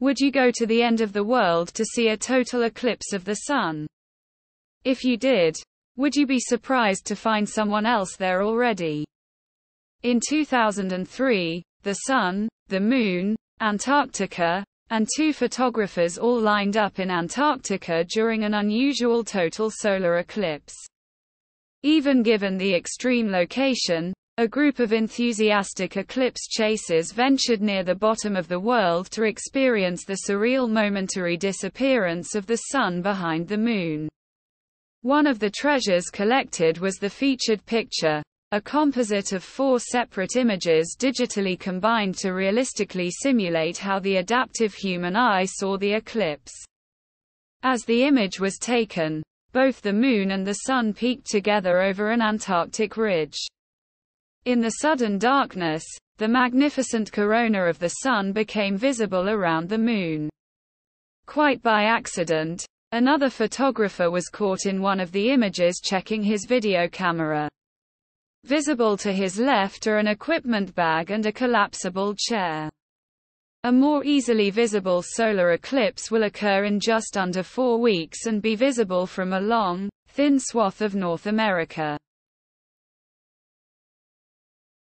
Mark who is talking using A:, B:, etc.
A: Would you go to the end of the world to see a total eclipse of the sun? If you did, would you be surprised to find someone else there already? In 2003, the Sun, the Moon, Antarctica, and two photographers all lined up in Antarctica during an unusual total solar eclipse. Even given the extreme location, a group of enthusiastic eclipse chasers ventured near the bottom of the world to experience the surreal momentary disappearance of the Sun behind the Moon. One of the treasures collected was the featured picture, a composite of four separate images digitally combined to realistically simulate how the adaptive human eye saw the eclipse. As the image was taken, both the Moon and the Sun peeked together over an Antarctic ridge. In the sudden darkness, the magnificent corona of the Sun became visible around the Moon. Quite by accident, another photographer was caught in one of the images checking his video camera. Visible to his left are an equipment bag and a collapsible chair. A more easily visible solar eclipse will occur in just under four weeks and be visible from a long, thin swath of North America.